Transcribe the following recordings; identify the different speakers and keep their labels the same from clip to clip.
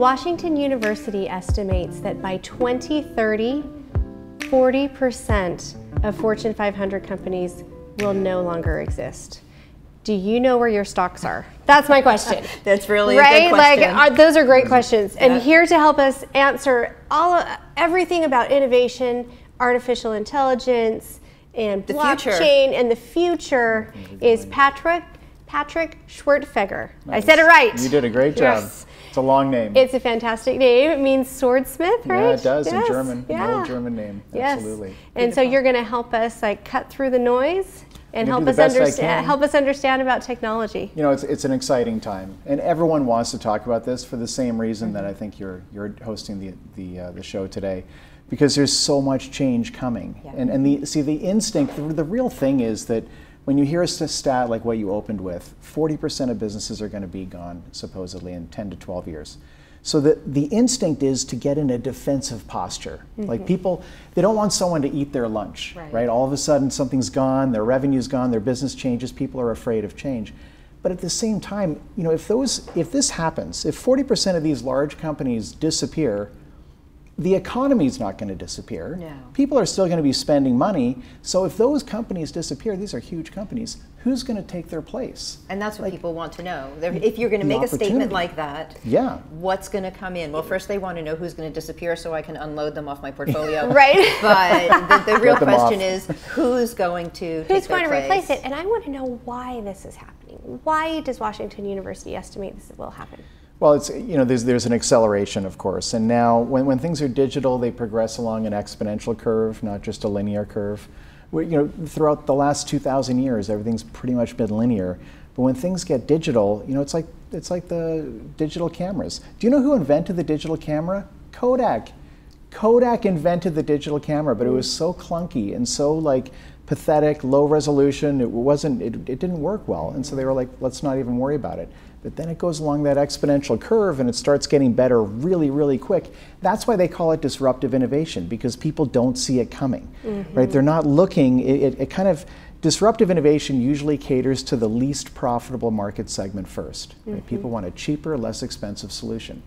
Speaker 1: Washington University estimates that by 2030, 40% of Fortune 500 companies will no longer exist. Do you know where your stocks are? That's my question.
Speaker 2: That's really
Speaker 1: right.
Speaker 2: Like
Speaker 1: uh, those are great questions, yeah. and here to help us answer all everything about innovation, artificial intelligence, and
Speaker 2: the
Speaker 1: blockchain,
Speaker 2: future.
Speaker 1: and the future is Patrick Patrick Schwerdtfeger. Nice. I said it right.
Speaker 3: You did a great job. Yes. It's a long name.
Speaker 1: It's a fantastic name. It means swordsmith, right?
Speaker 3: Yeah, it does yes. in German. Yeah. German name.
Speaker 1: Yes.
Speaker 3: Absolutely.
Speaker 1: And Beautiful. so you're going to help us like cut through the noise and help us understand help us understand about technology.
Speaker 3: You know, it's, it's an exciting time, and everyone wants to talk about this for the same reason mm-hmm. that I think you're you're hosting the the uh, the show today, because there's so much change coming, yeah. and and the see the instinct the, the real thing is that when you hear a stat like what you opened with, 40% of businesses are going to be gone supposedly in 10 to 12 years. So the, the instinct is to get in a defensive posture. Mm-hmm. Like people, they don't want someone to eat their lunch, right. right? All of a sudden something's gone, their revenue's gone, their business changes, people are afraid of change. But at the same time, you know, if those if this happens, if 40% of these large companies disappear, the economy is not going to disappear.
Speaker 2: No.
Speaker 3: People are still going to be spending money. So if those companies disappear, these are huge companies, who's going to take their place?
Speaker 2: And that's what like, people want to know. If you're going to make a statement like that,
Speaker 3: yeah.
Speaker 2: what's going to come in? Well, first they want to know who's going to disappear so I can unload them off my portfolio.
Speaker 1: right.
Speaker 2: But the, the real question is who's going to
Speaker 1: Who's going
Speaker 2: to
Speaker 1: place? replace it? And I want to know why this is happening. Why does Washington University estimate this will happen?
Speaker 3: Well, it's you know there's there's an acceleration, of course, and now when, when things are digital, they progress along an exponential curve, not just a linear curve. We, you know, throughout the last 2,000 years, everything's pretty much been linear. But when things get digital, you know, it's like it's like the digital cameras. Do you know who invented the digital camera? Kodak. Kodak invented the digital camera, but it was so clunky and so like pathetic, low resolution. It wasn't. It, it didn't work well, and so they were like, let's not even worry about it. But then it goes along that exponential curve and it starts getting better really, really quick. That's why they call it disruptive innovation because people don't see it coming, mm-hmm. right? They're not looking. It, it, it, kind of disruptive innovation usually caters to the least profitable market segment 1st mm-hmm. right? People want a cheaper, less expensive solution.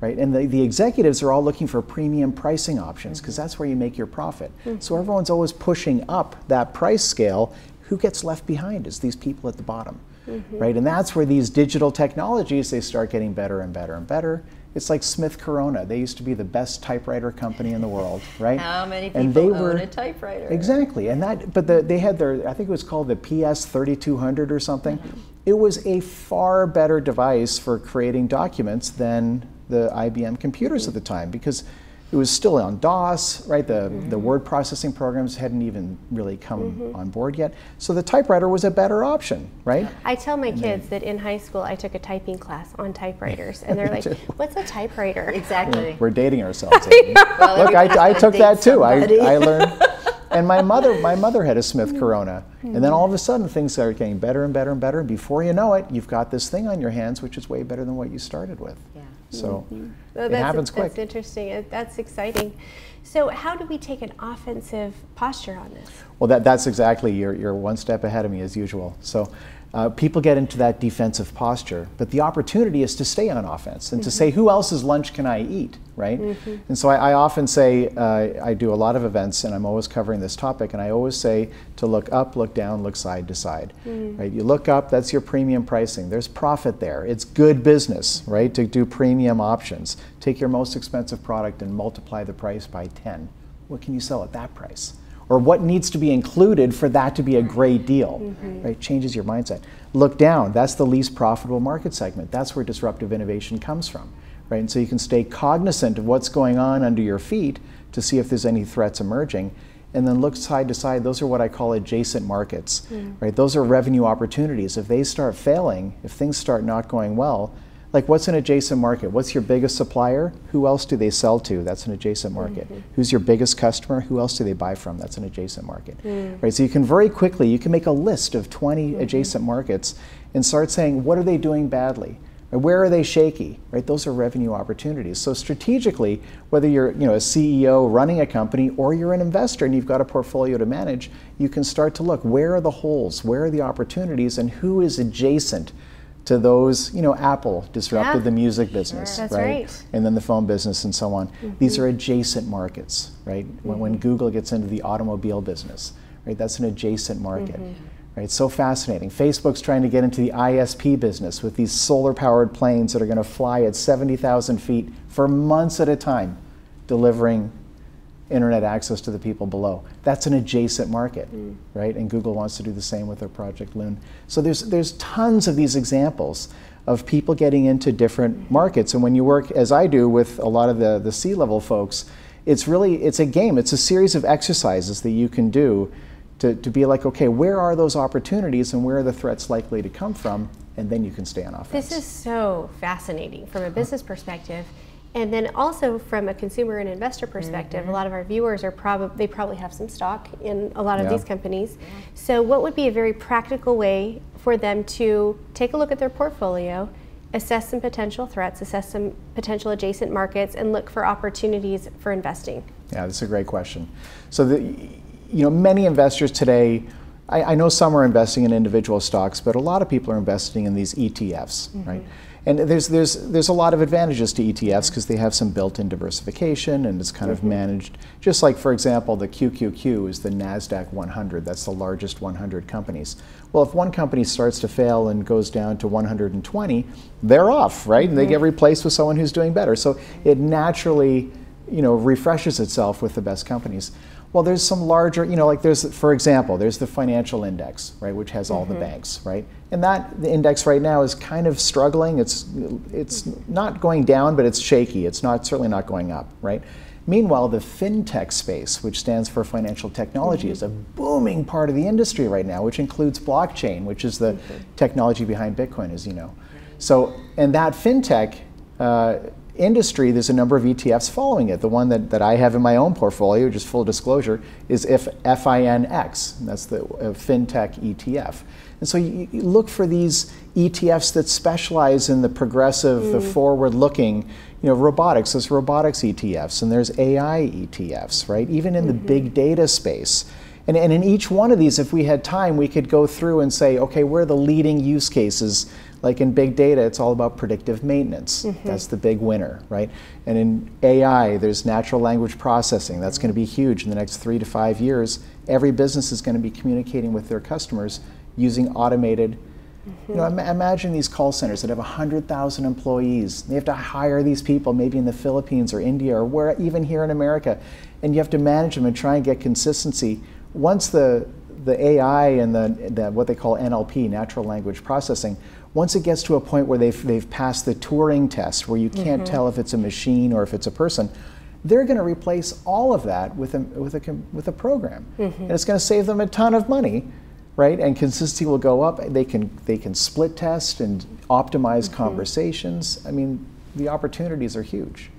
Speaker 3: Right? And the, the executives are all looking for premium pricing options because that's where you make your profit. Mm-hmm. So everyone's always pushing up that price scale. Who gets left behind is these people at the bottom. Mm-hmm. right? And that's where these digital technologies they start getting better and better and better. It's like Smith Corona. They used to be the best typewriter company in the world, right?
Speaker 2: How many people and they own were, a typewriter?
Speaker 3: Exactly, and that. But the, they had their. I think it was called the PS 3200 or something. Mm-hmm. It was a far better device for creating documents than the IBM computers mm-hmm. at the time because it was still on DOS, right? The, mm-hmm. the word processing programs hadn't even really come mm-hmm. on board yet. So the typewriter was a better option, right?
Speaker 1: I tell my and kids that in high school I took a typing class on typewriters, and they're like, "What's a typewriter?"
Speaker 2: Exactly.
Speaker 3: We're, we're dating ourselves. well, Look, I, I took that too. I, I learned. and my mother, my mother had a Smith mm-hmm. Corona, mm-hmm. and then all of a sudden things started getting better and better and better. And before you know it, you've got this thing on your hands, which is way better than what you started with.
Speaker 2: Yeah.
Speaker 3: So
Speaker 1: mm-hmm. well, it happens quick. That's interesting. That's exciting. So how do we take an offensive posture on this?
Speaker 3: Well, that, that's exactly, you're, you're one step ahead of me as usual. So uh, people get into that defensive posture, but the opportunity is to stay on offense and mm-hmm. to say, who else's lunch can I eat, right? Mm-hmm. And so I, I often say, uh, I do a lot of events and I'm always covering this topic, and I always say to look up, look down, look side to side, mm. right? You look up, that's your premium pricing. There's profit there. It's good business, right, to do premium options. Take your most expensive product and multiply the price by 10. What can you sell at that price? Or what needs to be included for that to be a great deal mm-hmm. right? Changes your mindset. Look down. That's the least profitable market segment. That's where disruptive innovation comes from right? And so you can stay cognizant of what's going on under your feet to see if there's any threats emerging. And then look side to side. Those are what i call adjacent markets mm. right? Those are revenue opportunities. If they start failing if things start not going well like what's an adjacent market? What's your biggest supplier? Who else do they sell to? That's an adjacent market. Mm-hmm. Who's your biggest customer? Who else do they buy from? That's an adjacent market. Mm. Right? So you can very quickly, you can make a list of 20 mm-hmm. adjacent markets and start saying, what are they doing badly? Where are they shaky? Right? Those are revenue opportunities. So strategically, whether you're you know, a CEO running a company or you're an investor and you've got a portfolio to manage, you can start to look where are the holes, where are the opportunities, and who is adjacent to those, you know, Apple disrupted
Speaker 1: Yeah.
Speaker 3: the music business,
Speaker 1: That's
Speaker 3: right?
Speaker 1: right.
Speaker 3: And then the phone business and so on. Mm-hmm. These are adjacent markets, right? When, when mm-hmm. Google gets into the automobile business, right? That's an adjacent market. Mm-hmm. Right, so fascinating. Facebook's trying to get into the ISP business with these solar-powered planes that are going to fly at 70,000 feet for months at a time, delivering internet access to the people below. That's an adjacent market, mm. right? And Google wants to do the same with their Project Loon. So there's there's tons of these examples of people getting into different mm-hmm. markets. And when you work, as I do, with a lot of the the C-level folks, it's really it's a game. It's a series of exercises that you can do to, to be like, okay, where are those opportunities and where are the threats likely to come from? And then you can stay on offense.
Speaker 1: This is so fascinating from a business perspective. And then also from a consumer and investor perspective, a mm-hmm. lot of our viewers are probably they probably have some stock in a lot of
Speaker 3: Yeah.
Speaker 1: these companies. So what would be a very practical way for them to take a look at their portfolio, assess some potential threats, assess some potential adjacent markets, and look for opportunities for investing?
Speaker 3: Yeah, that's a great question. So, the, you know, many investors today, I, I know some are investing in individual stocks, but a lot of people are investing in these ETFs, right? Mm-hmm. And there's there's there's a lot of advantages to ETFs because they have some built-in diversification and it's kind of mm-hmm. managed. Just like, for example, the QQQ is the Nasdaq 100. That's the largest 100 companies. Well, if one company starts to fail and goes down to 120, they're off, right? And they mm-hmm. get replaced with someone who's doing better. So it naturally you know, refreshes itself with the best companies. Well, there's some larger, you know, like there's, for example, there's the financial index, right, which has all the mm-hmm. banks, right? And that the index right now is kind of struggling. It's, it's not going down, but it's shaky. It's not certainly not going up, right? Meanwhile, the fintech space, which stands for financial technology, is a mm-hmm. booming part of the industry right now, which includes blockchain, which is the mm-hmm. technology behind Bitcoin, as you know. So, and that fintech uh, industry, there's a number of ETFs following it. The one that, that I have in my own portfolio, just full disclosure, is if FINX. That's the fintech ETF. And so you, you look for these ETFs that specialize in the progressive, the mm. forward-looking, you know, robotics. There's robotics ETFs, and there's AI ETFs, right? Even in the mm-hmm. big data space. And, and in each one of these, if we had time, we could go through and say, okay, where are the leading use cases? Like in big data, it's all about predictive maintenance. Mm-hmm. That's the big winner, right? And in AI, there's natural language processing. That's going to be huge in the next three to five years. Every business is going to be communicating with their customers using automated. Mm-hmm. You know, ima- imagine these call centers that have 100,000 employees. They have to hire these people, maybe in the Philippines or India or where, even here in America, and you have to manage them and try and get consistency. Once the the AI and the, the what they call NLP, natural language processing, once it gets to a point where they've they've passed the Turing test, where you can't mm-hmm. tell if it's a machine or if it's a person, they're going to replace all of that with a with a with a program, mm-hmm. and it's going to save them a ton of money right? And consistency will go up. They can they can split test and optimize mm-hmm. conversations. I mean, the opportunities are huge.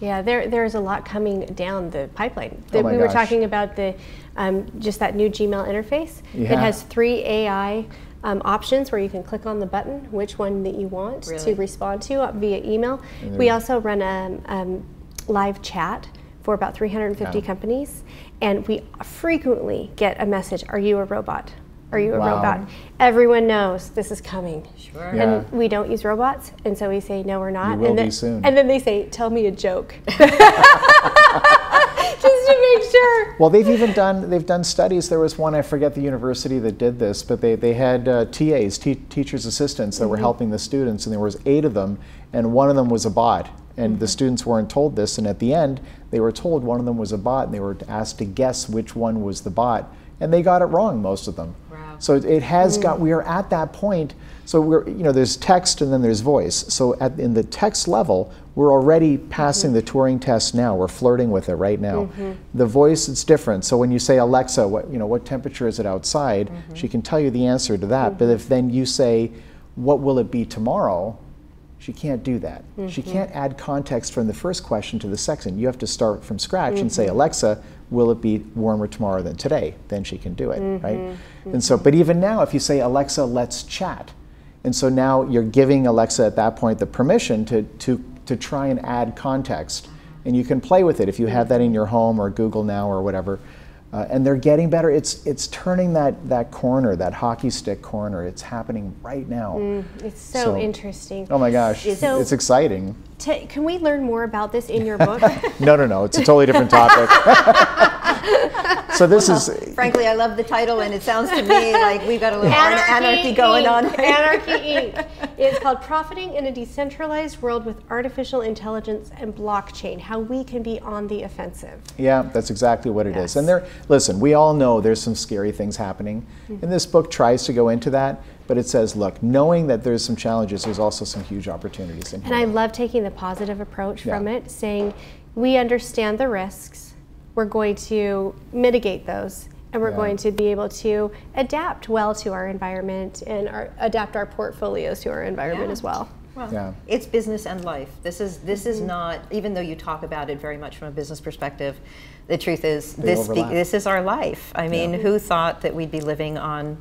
Speaker 1: Yeah, there there's a lot coming down the pipeline.
Speaker 3: Oh
Speaker 1: The-
Speaker 3: my
Speaker 1: we were talking about the um, just that new Gmail interface. It has three AI um, options where you can click on the button, which one that you want to respond to uh, via email. We also run a um, live chat for about 350
Speaker 3: Yeah.
Speaker 1: companies, and we frequently get a message: "Are you a robot? Are you a
Speaker 3: Wow.
Speaker 1: robot?" Everyone knows this is coming.
Speaker 2: Sure.
Speaker 3: Yeah.
Speaker 1: And we don't use robots, and so we say no, we're not.
Speaker 3: You will
Speaker 1: and
Speaker 3: be
Speaker 1: then,
Speaker 3: soon.
Speaker 1: And then they say, "Tell me a joke," just to make sure.
Speaker 3: Well, they've even done they've done studies. There was one I forget the university that did this, but they they had uh, TAs, te- teachers assistants, that were helping the students, and there was eight of them, and one of them was a bot. And the students weren't told this, and at the end, they were told one of them was a bot, and they were asked to guess which one was the bot, and they got it wrong, most of them.
Speaker 2: Wow.
Speaker 3: So it, it has mm. got. We are at that point. So we're you know there's text and then there's voice. So at in the text level, we're already passing mm-hmm. the Turing test now. We're flirting with it right now. Mm-hmm. The voice it's different. So when you say Alexa, what you know what temperature is it outside? Mm-hmm. She can tell you the answer to that. But if then you say, what will it be tomorrow? She can't do that. She can't add context from the first question to the second. You have to start from scratch and say, Alexa, will it be warmer tomorrow than today? Then she can do it, right? And so, but even now, if you say, Alexa, let's chat, And so now you're giving Alexa at that point the permission to, to, to try and add context. And you can play with it if you have that in your home or Google Now or whatever. Uh, and they're getting better. It's, it's turning that, that corner, that hockey stick corner. It's happening right now.
Speaker 1: Mm, it's so,
Speaker 3: So-
Speaker 1: interesting.
Speaker 3: Oh my gosh,
Speaker 1: So-
Speaker 3: it's exciting.
Speaker 1: Ta- can we learn more about this in your book?
Speaker 3: No, no, no, it's a totally different topic. so this is,
Speaker 2: Frankly, I love the title, and it sounds to me like we've got a little anarchy, anarchy going on.
Speaker 1: Inc. Anarchy Inc. It's called Profiting in a Decentralized World with Artificial Intelligence and Blockchain How We Can Be on the Offensive.
Speaker 3: yeah, that's exactly what it is.
Speaker 1: Yes.
Speaker 3: And there, listen, we all know there's some scary things happening. Mm-hmm. And this book tries to go into that, but it says, look, knowing that there's some challenges, there's also some huge opportunities in here.
Speaker 1: And I love taking the positive approach
Speaker 3: Yeah.
Speaker 1: from it, saying we understand the risks, we're going to mitigate those, and we're
Speaker 3: Yeah.
Speaker 1: going to be able to adapt well to our environment and our, adapt our portfolios to our environment
Speaker 2: Yeah.
Speaker 1: as well.
Speaker 2: Well,
Speaker 3: Yeah.
Speaker 2: it's business and life. This is this is mm-hmm. not even though you talk about it very much from a business perspective. The truth is
Speaker 3: They
Speaker 2: this be, this is our life. I mean, who thought that we'd be living on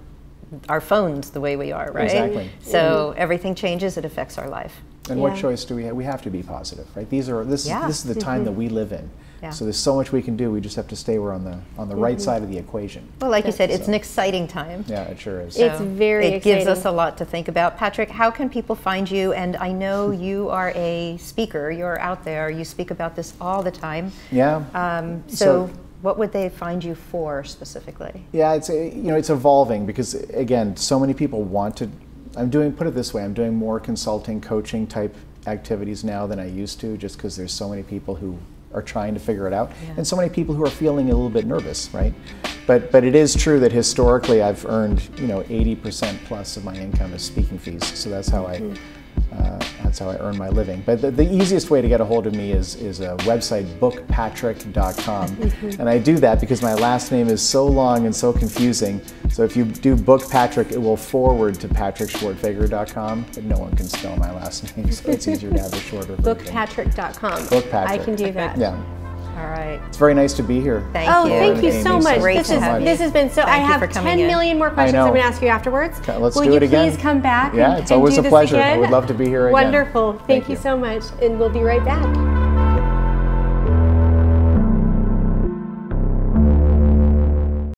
Speaker 2: our phones the way we are, right?
Speaker 3: Exactly.
Speaker 2: So everything changes. It affects our life.
Speaker 3: And what choice do we have? We have to be positive, right? These are this
Speaker 2: Yeah.
Speaker 3: is this is the time that we live in.
Speaker 2: Yeah.
Speaker 3: So there's so much we can do. We just have to stay we're on the on the right side of the equation.
Speaker 2: Well, like you said, it's
Speaker 3: So-
Speaker 2: an exciting time.
Speaker 3: Yeah, it sure is.
Speaker 1: It's very
Speaker 2: It gives us a lot to think about. Patrick, how can people find you? And I know you are a speaker. You're out there. You speak about this all the time.
Speaker 3: yeah.
Speaker 2: Um, so,
Speaker 3: So-
Speaker 2: what would they find you for specifically?
Speaker 3: Yeah, it's uh, you know it's evolving because again, so many people want to. I'm doing put it this way. I'm doing more consulting, coaching type activities now than I used to, just because there's so many people who are trying to figure it out,
Speaker 2: Yeah.
Speaker 3: and so many people who are feeling a little bit nervous, right? But but it is true that historically I've earned you know 80% plus of my income as speaking fees, so that's how I. Mm-hmm. Uh, that's how I earn my living. But the, the easiest way to get a hold of me is, is a website, bookpatrick.com. and I do that because my last name is so long and so confusing. So if you do Book Patrick, it will forward to patrickschwerdtfeger.com, but no one can spell my last name, so it's easier to have a shorter.
Speaker 1: Bookpatrick.com.
Speaker 3: Bookpatrick.
Speaker 1: I can do that.
Speaker 3: Yeah.
Speaker 2: All right.
Speaker 3: It's very nice to be here.
Speaker 2: Thank you.
Speaker 1: Oh,
Speaker 2: you.
Speaker 1: thank you
Speaker 3: Amy,
Speaker 1: so
Speaker 3: so
Speaker 1: much.
Speaker 2: Great
Speaker 1: This
Speaker 2: to
Speaker 1: is
Speaker 2: have you.
Speaker 1: this has been so. I
Speaker 2: Thank you
Speaker 1: have
Speaker 2: for coming
Speaker 1: 10
Speaker 2: in.
Speaker 1: more questions. I'm going to ask you afterwards.
Speaker 3: Okay, let's
Speaker 1: Will
Speaker 3: do
Speaker 1: you
Speaker 3: it again.
Speaker 1: please come back?
Speaker 3: Yeah,
Speaker 1: and-
Speaker 3: it's
Speaker 1: and
Speaker 3: always
Speaker 1: do
Speaker 3: a
Speaker 1: this
Speaker 3: pleasure. I would love to be here again.
Speaker 1: Wonderful. Thank,
Speaker 3: Thank
Speaker 1: you
Speaker 3: you.
Speaker 1: so much, and we'll be right back.